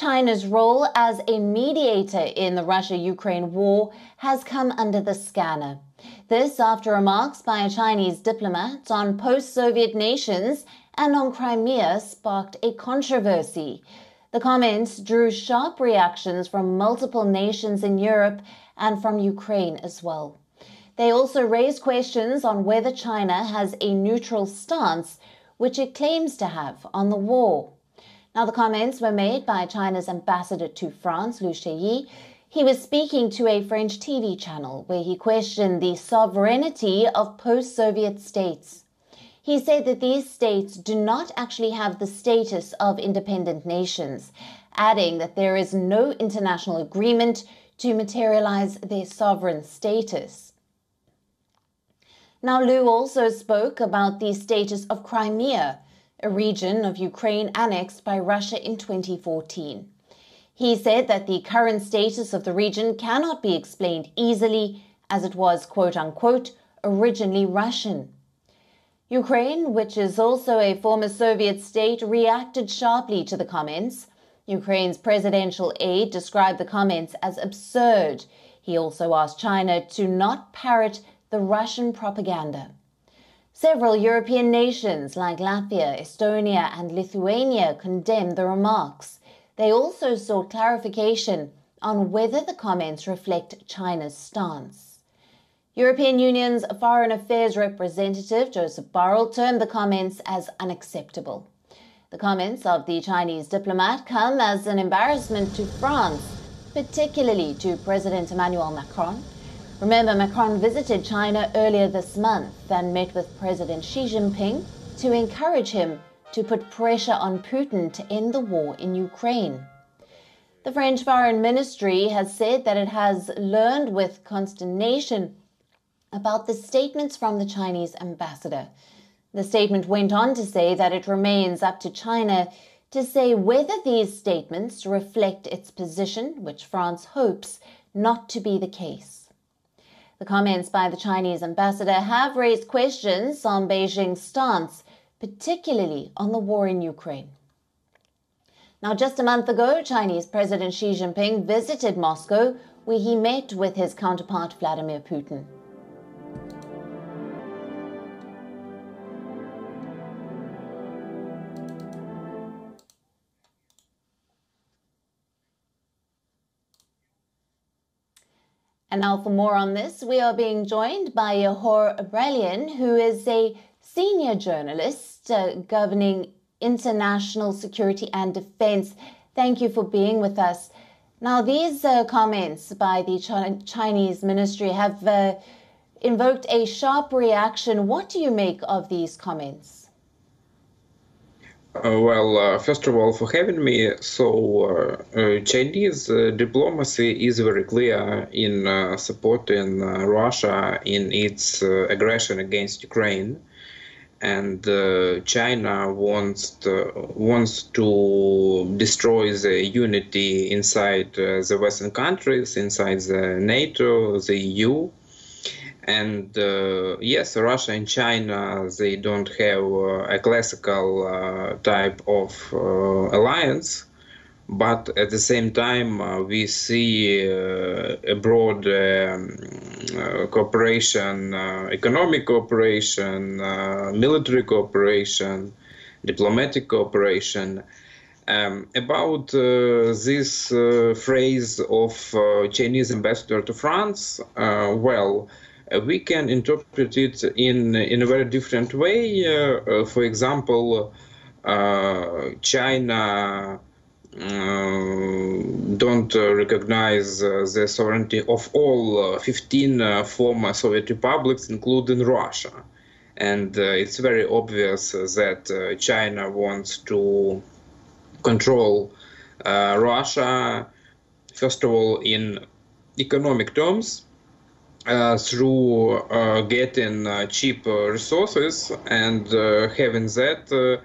China's role as a mediator in the Russia Ukraine war has come under the scanner. This after remarks by a Chinese diplomat on post Soviet nations and on Crimea sparked a controversy. The comments drew sharp reactions from multiple nations in Europe and from Ukraine as well. They also raised questions on whether China has a neutral stance, which it claims to have on the war. Now, the comments were made by China's ambassador to France, Lu Shaye. He was speaking to a French TV channel where he questioned the sovereignty of post Soviet states. He said that these states do not actually have the status of independent nations, adding that there is no international agreement to materialize their sovereign status. Now, Lu also spoke about the status of Crimea, a region of Ukraine annexed by Russia in 2014. He said that the current status of the region cannot be explained easily as it was, quote unquote, originally Russian. Ukraine, which is also a former Soviet state, reacted sharply to the comments. Ukraine's presidential aide described the comments as absurd. He also asked China to not parrot the Russian propaganda. Several European nations like Latvia, Estonia, and Lithuania condemned the remarks. They also sought clarification on whether the comments reflect China's stance. European Union's Foreign Affairs representative Joseph Borrell termed the comments as unacceptable. The comments of the Chinese diplomat come as an embarrassment to France, particularly to President Emmanuel Macron, Remember, Macron visited China earlier this month and met with President Xi Jinping to encourage him to put pressure on Putin to end the war in Ukraine. The French Foreign Ministry has said that it has learned with consternation about the statements from the Chinese ambassador. The statement went on to say that it remains up to China to say whether these statements reflect its position, which France hopes not to be the case. The comments by the Chinese ambassador have raised questions on Beijing's stance, particularly on the war in Ukraine. Now, just a month ago, Chinese President Xi Jinping visited Moscow, where he met with his counterpart Vladimir Putin. And now for more on this, we are being joined by Yehor Abrelian, who is a senior journalist uh, governing international security and defense. Thank you for being with us. Now, these uh, comments by the Ch Chinese ministry have uh, invoked a sharp reaction. What do you make of these comments? Uh, well, uh, first of all, for having me. So, uh, uh Chinese uh, diplomacy is very clear in uh, supporting Russia in its aggression against Ukraine, and China wants to, wants to destroy the unity inside the Western countries, inside the NATO, the EU and uh, yes, Russia and China they don't have uh, a classical uh, type of uh, alliance, but at the same time uh, we see uh, a broad um, cooperation, economic cooperation, military cooperation, diplomatic cooperation. Um, about uh, this uh, phrase of uh, Chinese ambassador to France, well, uh, Uh, we can interpret it in in a very different way. Uh, uh, for example, uh, China. Uh, don't recognize the sovereignty of all 15 former Soviet republics, including Russia. And it's very obvious that China wants to control Russia, first of all, in economic terms, uh, through uh, getting uh, cheap resources and having that,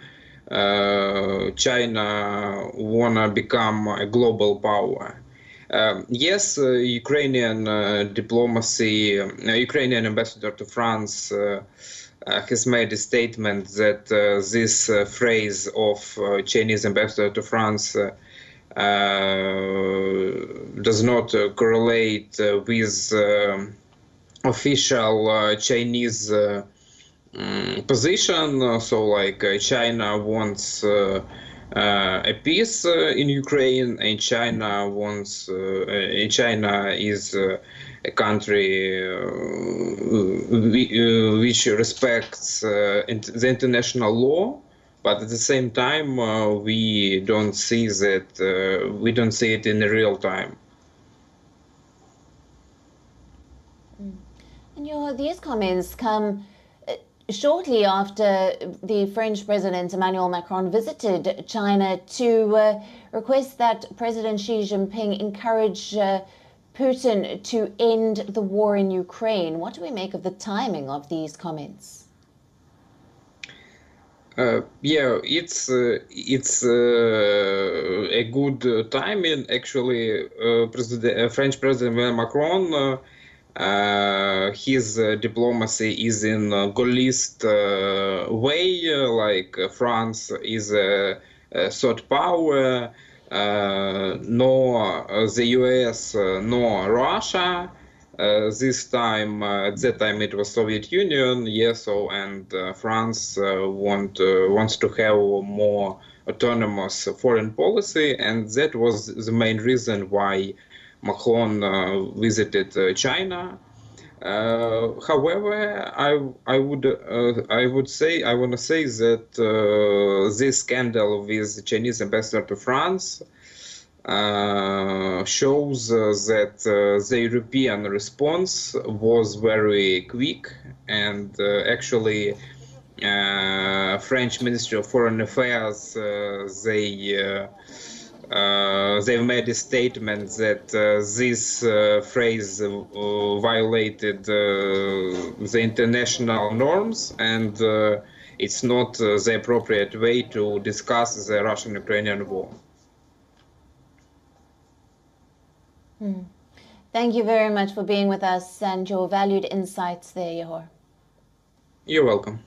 China wanna become a global power. Um, yes, uh, Ukrainian uh, diplomacy, uh, Ukrainian ambassador to France has made a statement that this phrase of Chinese ambassador to France does not correlate with official uh, Chinese uh, mm, position. So, like uh, China wants. Uh, a peace uh, in Ukraine, and China wants. Uh, China is a country which respects the international law, but at the same time, we don't see that. we don't see it in real time. And your these comments come shortly after the French President Emmanuel Macron visited China to uh, request that President Xi Jinping encourage uh, Putin to end the war in Ukraine. What do we make of the timing of these comments? Uh, yeah, it's uh, it's uh, a good timing. Actually, uh, President, French President Macron uh, his uh, diplomacy is in a Gaullist uh, way, like France is a, a third power, nor the US, nor Russia. Uh, this time, uh, at that time, it was Soviet Union, yes, so and uh, France want wants to have more autonomous foreign policy, and that was the main reason why Macron uh, visited uh, China. Uh, however, I I would I would say I want to say that this scandal with the Chinese ambassador to France uh, shows uh, that uh, the European response was very quick and actually French Ministry of Foreign Affairs they uh, they've made a statement that uh, this uh, phrase uh, violated uh, the international norms and uh, it's not the appropriate way to discuss the Russian-Ukrainian war. Hmm. Thank you very much for being with us and your valued insights there, Yehor. You're welcome.